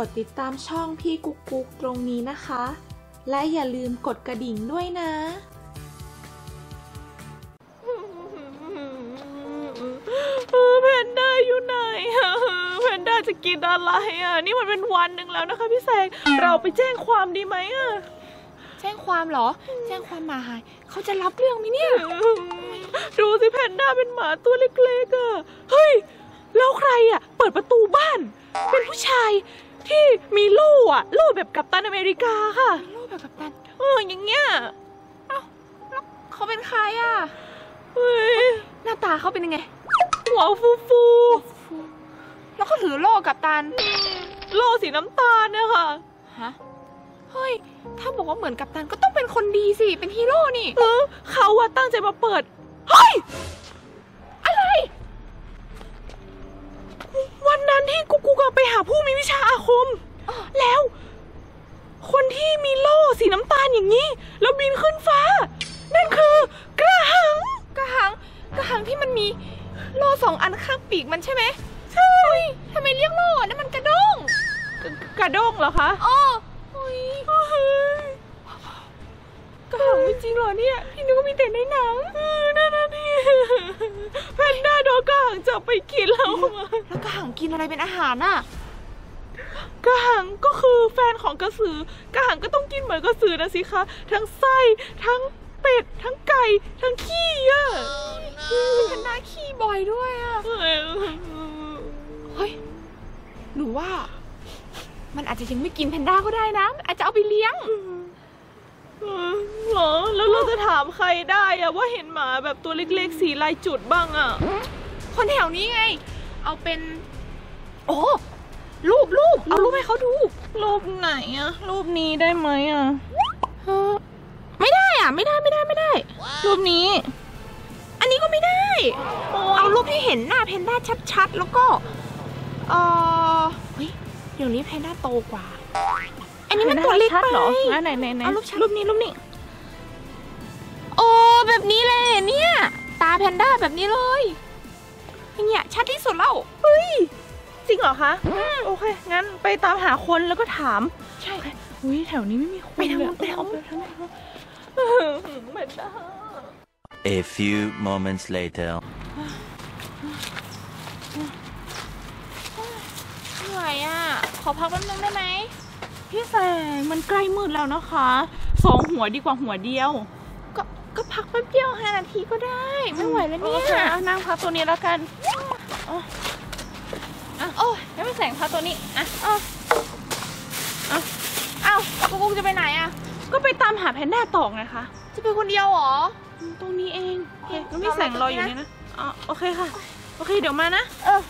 กดติดตามช่องพี่กุ๊กกุ๊กตรงนี้นะคะ และอย่าลืมกดกระดิ่งด้วยนะเออแพนด้าอยู่ไหนอะแพนด้าจะกินอะไรอะนี่มันเป็นวันหนึ่งแล้วนะคะพี่แสงเราไปแจ้งความดีไหมอะแจ้งความเหรอ แจ้งความหมาหาย เขาจะรับเรื่องไหมเนี่ย ดูสิแพนด้าเป็นหมาตัวเล็กๆอะเฮ้ย แล้วใครอะ เปิดประตูบ้าน เป็นผู้ชายที่มีโล่อะโล่แบบกัปตันอเมริกาค่ะโลกแบบกัปตันเอออย่างเงี้ยแล้วเขาเป็นใครอะ เฮ้ยหน้าตาเขาเป็นยังไง หัวฟูฟูแล้วเขาถือโล่กัปตัน ๆโล่สีน้ำตาลเนี่ยค่ะ ฮะ เฮ้ย ถ้าบอกว่าเหมือนกัปตันก็ต้องเป็นคนดีสิ เป็นฮีโร่นี่ เออเขาอะตั้งใจมาเปิด เฮ้ย อะไร วันนั้นที่กูกูกไปหาผู้มีวิชาอาคม แล้ว คนที่มีโล่สีน้ำตาลอย่างนี้ แล้วบินขึ้นฟ้า นั่นคือกระหัง กระหัง กระหังที่มันมีโล่สองอันข้างปีกมันใช่ไหมใช่ทำไมเรียกโล่นั่นมันกระด้ง กระกระด้งเหรอคะอ๋อเฮ้ยเฮ้ยกระหังไม่จริงเหรอเนี่ย พี่นึกว่ามีแต่ในหนังเออนั่นน่ะดิ แพนด้าโดนกระหังจับไปกินแล้วอะแล้วกระหังกินอะไรเป็นอาหารน่ะกระหังก็คือแฟนของกระสือกระหังก็ต้องกินเหมือนกระสือนะสิคะทั้งไส้ทั้งเป็ดทั้งไก่ทั้งขี้อะแพนด้าขี้บ่อยด้วยอะเออเฮ้ยหรือว่า มันอาจจะยังไม่กินแพนด้าก็ได้นะมันอาจจะเอาไปเลี้ยงเออเหรอ แล้วเราจะถามใครได้อะว่าเห็นหมาแบบตัวเล็กๆสีลายจุดบ้างอะคนแถวนี้ไง เอาเป็น โอ้รูปรูปเอารูปให้เขาดู รูปไหนอะรูปนี้ได้ไหมอะเออไม่ได้อะไม่ได้ไม่ได้ไม่ได้ รูปนี้ อันนี้ก็ไม่ได้โอ้เอายรูปที่เห็นหน้าแพนด้าชัดๆ แล้วก็เออเฮ้ยเดี๋ยวนี้แพนด้าโตกว่า อันนี้มันตัวเล็กชัดไปเหรอไหนไหนไหนไหนเอารูปชัดรูปนี้รูปนี้ โอ้แบบนี้เลยเนี่ย ตาแพนด้าแบบนี้เลยเนี่ยชัดที่สุดแล้วเฮ้ยจริงเหรอคะโอเคงั้นไปตามหาคนแล้วก็ถาม ใช่อุ้ยแถวนี้ไม่มีคนไปทางนู้นเลยไปทางนู้นเอาไปทางนู้นเออเหมือนได้ A few moments later. เหนื่อยอะ ขอพักแป๊บนึงได้ไหม พี่แสงมันใกล้มืดแล้วนะคะสองหัวดีกว่าหัวเดียว ก็ก็พักแป๊บเดียวห้านาทีก็ได้ ไม่ไหวแล้วโอเนี่เคยอะนั่งพักตัวนี้แล้วกันอะโอ้ยให้พี่แสงพักตัวนี้อะเอ้าเอ้ากูกูจะไปไหนอะ ก็ไปตามหาแพนด้าต่อไงคะจะไปคนเดียวเหรอ ตรงนี้เองโอเคเออแล้วพี่แสงรออยู่รอตรงนี้นี่นะนะอ๋อโอเคค่ะ โอเคเดี๋ยวมานะเออ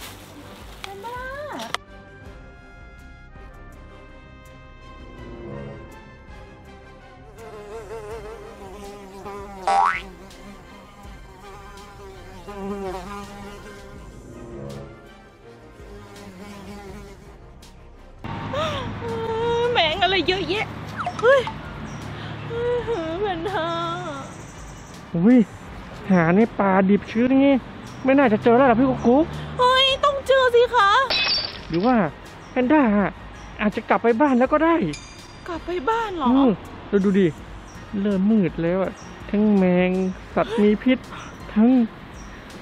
แมงอะไรเยอะแยะเฮ้ยเออแพนด้าอุ้ยหาในป่าดิบชื้นอย่างงี้ ไม่น่าจะเจอแล้วล่ะพี่กุ๊กกุ๊กเฮ้ย ต้องเจอสิคะ หรือว่าแพนด้าอะอาจจะกลับไปบ้านแล้วก็ได้ กลับไปบ้านเหรออืมเราดูดิ เริ่มมืดแล้วอะทั้งแมงสัตว์มีพิษ ทั้ง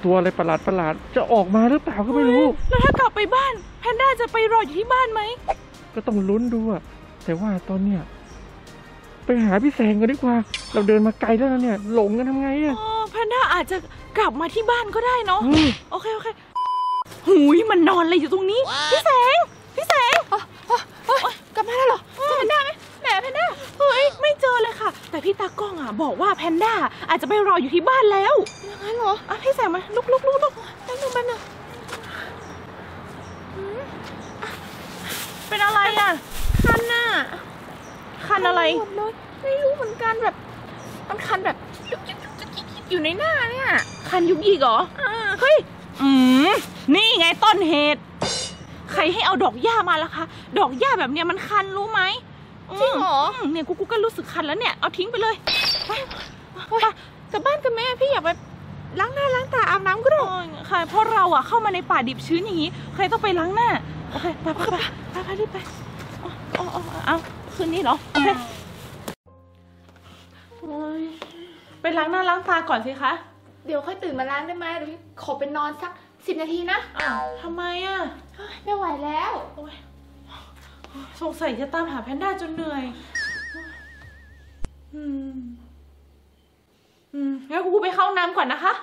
ตัวอะไรประหลาดประหลาดๆจะออกมาหรือเปล่าก็ไม่รู้ แล้วถ้ากลับไปบ้านแพนด้าจะไปรออยู่ที่บ้านไหม ก็ต้องลุ้นดูอะแต่ว่าตอนเนี้ยไปหาพี่แสงกันดีกว่า เราเดินมาไกลแล้วนะเนี่ย หลงกันทำไงอะอ๋อแพนด้าอาจจะกลับมาที่บ้านก็ได้เนาะ อืมโอเคโอเคหุยมันนอนอะไรอยู่ตรงนี้ พี่แสง พี่แสง กลับมาแล้วเหรอเจอแพนด้าไหม ไหนอะแพนด้าเฮ้ยไม่เจอเลยค่ะ แต่พี่ตากล้องอะบอกว่าแพนด้าอาจจะไปรออยู่ที่บ้านแล้วอย่างนั้นเหรออะพี่แสงมาลุกลุกลุกลุกแป๊บนึงแป๊บนึงเป็นอะไรอะคันน่ะคันอะไรหมดเลยไม่รู้เหมือนกันแบบมันคันแบบยุกยิกยุกยิกยิกยิกอยู่ในหน้าเนี่ยคันยุกยิกเหรอเฮ้ยอืมนี่ไงต้นเหตุ ใครให้เอาดอกหญ้ามาล่ะคะ ดอกหญ้าแบบเนี้ยมันคันรู้ไหม จริงเหรอมเนี่ยกูกูก็รู้สึกคันแล้วเนี่ย เอาทิ้งไปเลยไปไปกลับบ้านกันไหมอะพี่อยากไปล้างหน้าล้างตาอาบน้ำก็ได้โอ้ยค่ะเพราะเราอะเข้ามาในป่าดิบชื้นอย่างนี้ใครต้องไปล้างหน้าโอเคไปไปไปไปไปรีบไปอ๋ออ๋อเอาคืนนี้เหรอโอเคโอ้ยไปล้างหน้าล้างตาก่อนสิคะเดี๋ยวค่อยตื่นมาล้างได้ไหมเดี๋ยวพี่ขอไปนอนสักสิบนาทีนะอ้าวทำไมอะไม่ไหวแล้วโอ๊ย สงสัยจะตามหาแพนด้าจนเหนื่อย อืม อืมงั้นกูไปเข้าน้ำก่อนนะคะ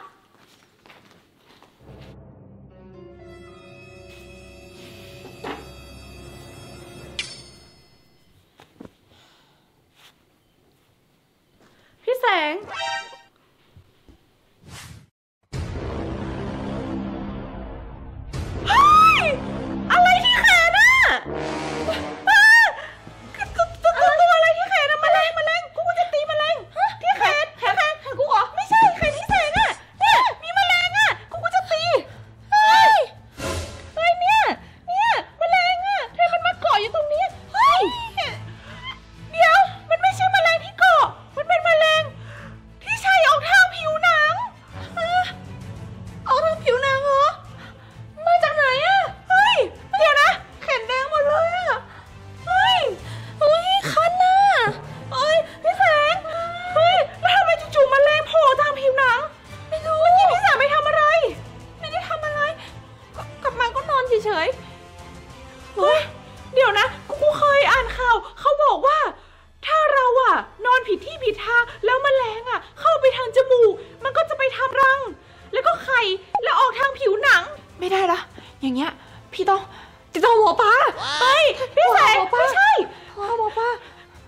พี่แสงหมอปลาไม่ใช่หมอปลา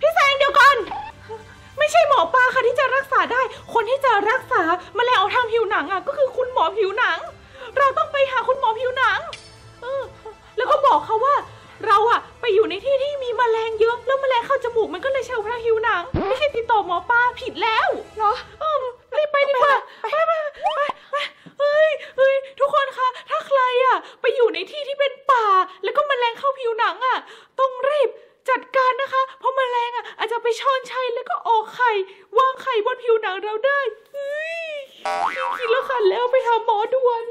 พี่แสงเดี๋ยวก่อน ไม่ใช่หมอปลาค่ะที่จะรักษาได้ คนที่จะรักษาแมลงออกทางผิวหนังอะก็คือคุณหมอผิวหนัง เราต้องไปหาคุณหมอผิวหนังเออแล้วก็บอกเขาว่า เราอะไปอยู่ในที่ที่มีแมลงเยอะ แล้วแมลงเข้าจมูกมันก็เลยเชลทางผิวหนัง ไม่ใช่ติดต่อหมอปลาผิดแล้วเหรอเออรีบไปดีกว่า ช้อนชัยแล้วก็ออกไข่วางไข่บนผิวหนังเราได้เฮ้ยคิดแล้วค่ะแล้วไปหาหมอด่วน